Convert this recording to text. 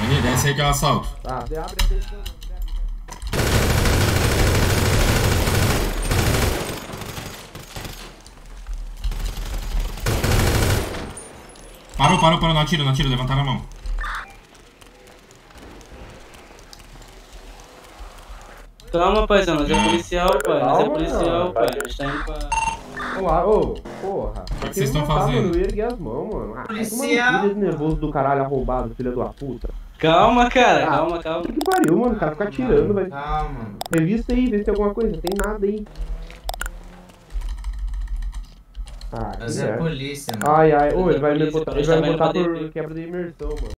Vini, desce aí que eu assalto. Tá, você abre a descida. Parou, parou, parou. Não atira, não atira. Levantaram a mão. Calma, paizão, nós é policial, pai. Nós é policial, pai. A gente tá indo pra. Ô, ah, ô, porra. O que vocês estão fazendo? Mano, eu ergui as mãos, mano. Ah, Policial. Mano, filho nervoso do caralho arrombado, filha da puta. Calma, cara, Ah. calma, calma. Que pariu, mano. O cara fica atirando, velho. Calma, mano. Revista aí, vê se tem alguma coisa. Tem nada aí. Ah, Nós é merda. polícia, mano. Ai, ai. Ô, ele vai me botar, a ele vai tá me vendo botar por quebra de imersão, mano.